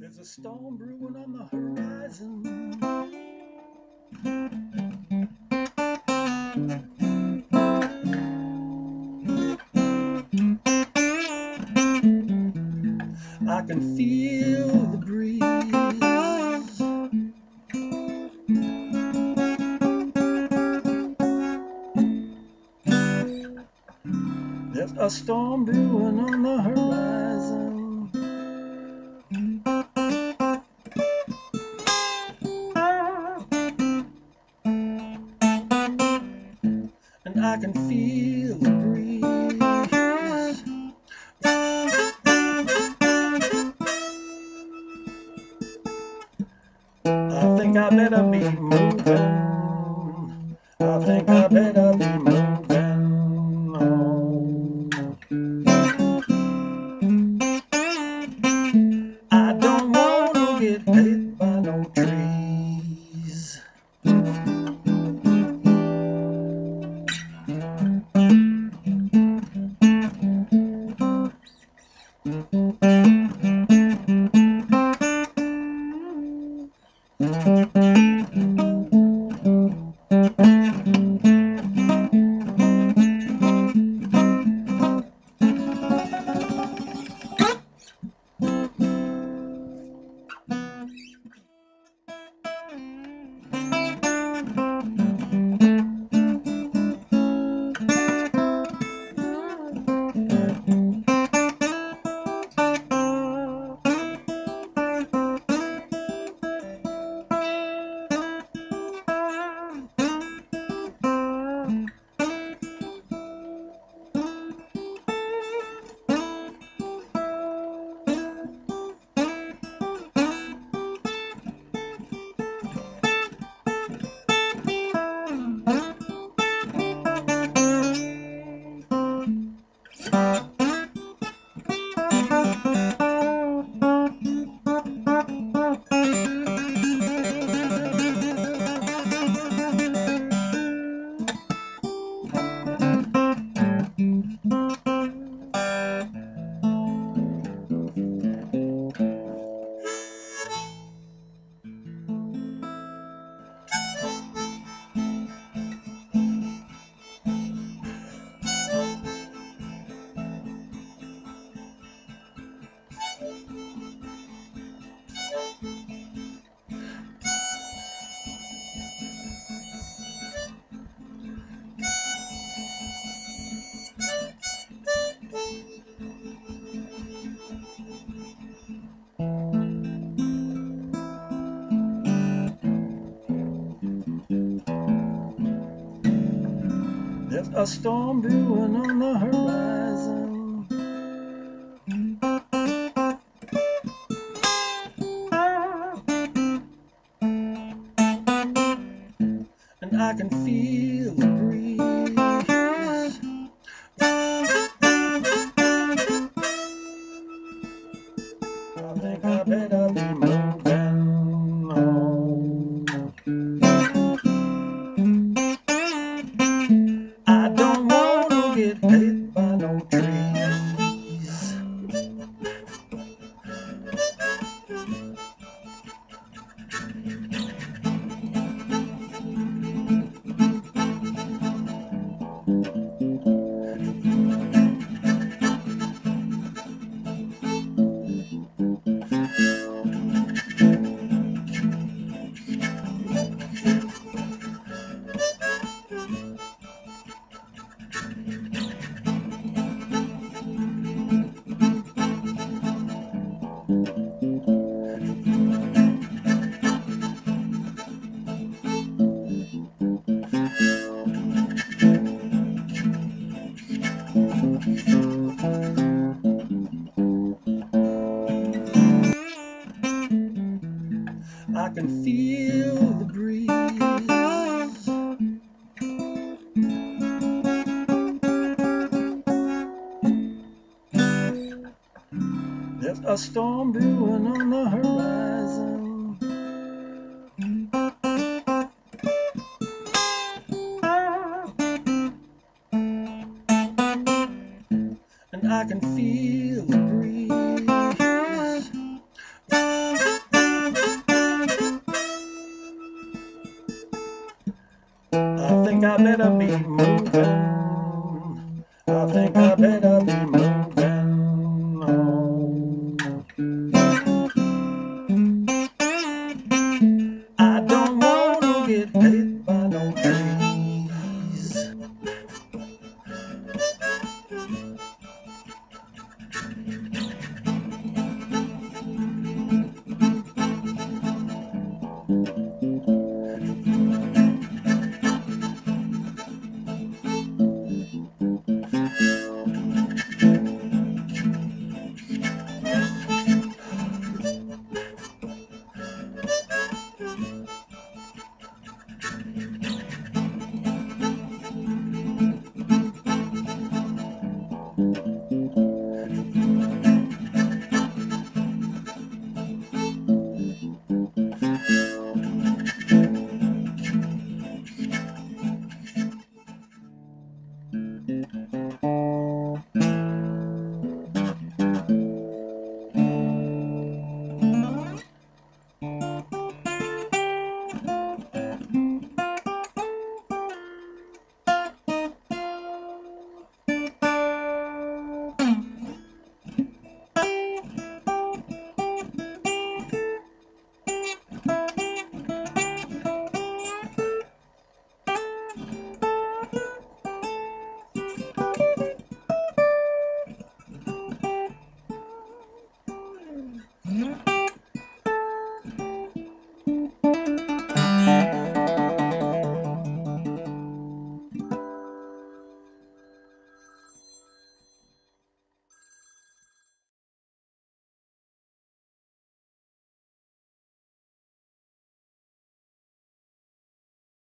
There's a storm brewing on the horizon. I can feel the breeze. There's a storm brewing on the horizon. There's a storm brewing on the horizon. And I can feel the can feel the breeze. There's a storm brewing on the horizon. And I can feel I think I better be moving. I think I better be